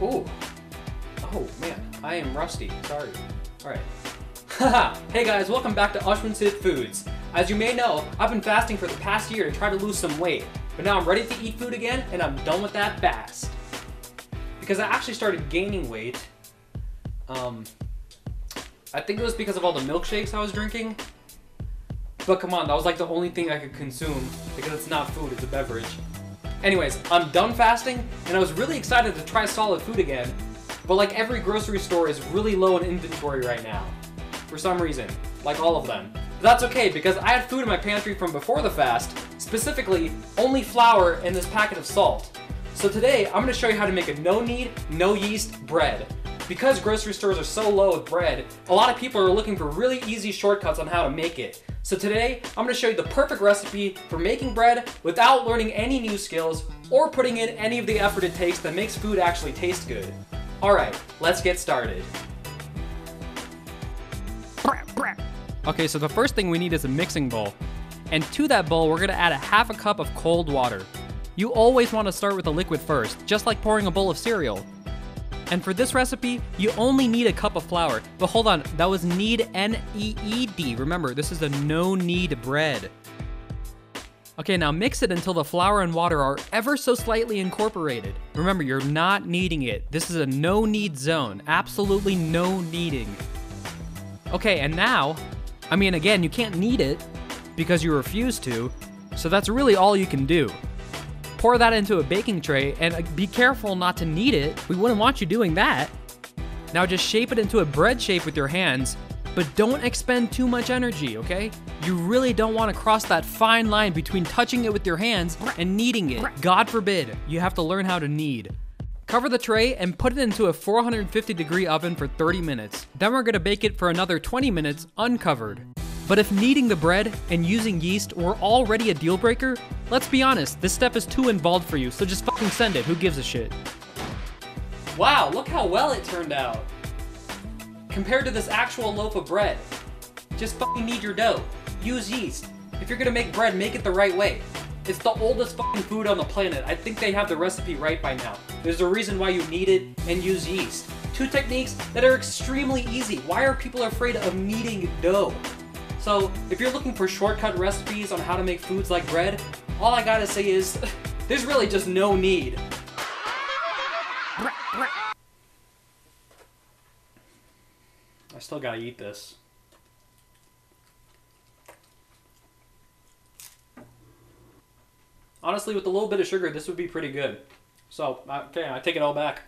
Ooh. Oh man, I am rusty. Sorry. Alright. Haha! hey guys, welcome back to Ashwin's Hip Foods. As you may know, I've been fasting for the past year to try to lose some weight, but now I'm ready to eat food again, and I'm done with that fast. Because I actually started gaining weight. Um, I think it was because of all the milkshakes I was drinking. But come on, that was like the only thing I could consume because it's not food, it's a beverage. Anyways, I'm done fasting, and I was really excited to try solid food again, but like every grocery store is really low in inventory right now. For some reason. Like all of them. But that's okay, because I had food in my pantry from before the fast, specifically, only flour and this packet of salt. So today, I'm gonna show you how to make a no-knead, no-yeast bread. Because grocery stores are so low with bread, a lot of people are looking for really easy shortcuts on how to make it. So today, I'm gonna show you the perfect recipe for making bread without learning any new skills or putting in any of the effort it takes that makes food actually taste good. Alright, let's get started. Okay, so the first thing we need is a mixing bowl. And to that bowl, we're gonna add a half a cup of cold water. You always wanna start with the liquid first, just like pouring a bowl of cereal. And for this recipe, you only need a cup of flour. But hold on, that was knead N-E-E-D. Remember, this is a no-knead bread. Okay, now mix it until the flour and water are ever so slightly incorporated. Remember, you're not kneading it. This is a no knead zone. Absolutely no kneading. Okay, and now, I mean, again, you can't knead it because you refuse to, so that's really all you can do. Pour that into a baking tray and uh, be careful not to knead it. We wouldn't want you doing that. Now just shape it into a bread shape with your hands, but don't expend too much energy, okay? You really don't want to cross that fine line between touching it with your hands and kneading it. God forbid, you have to learn how to knead. Cover the tray and put it into a 450 degree oven for 30 minutes. Then we're gonna bake it for another 20 minutes uncovered. But if kneading the bread and using yeast were already a deal breaker, let's be honest, this step is too involved for you, so just fucking send it, who gives a shit? Wow, look how well it turned out. Compared to this actual loaf of bread. Just fucking knead your dough. Use yeast. If you're gonna make bread, make it the right way. It's the oldest fucking food on the planet. I think they have the recipe right by now. There's a reason why you knead it and use yeast. Two techniques that are extremely easy. Why are people afraid of kneading dough? So, if you're looking for shortcut recipes on how to make foods like bread, all I gotta say is, there's really just no need. I still gotta eat this. Honestly, with a little bit of sugar, this would be pretty good. So, okay, I take it all back.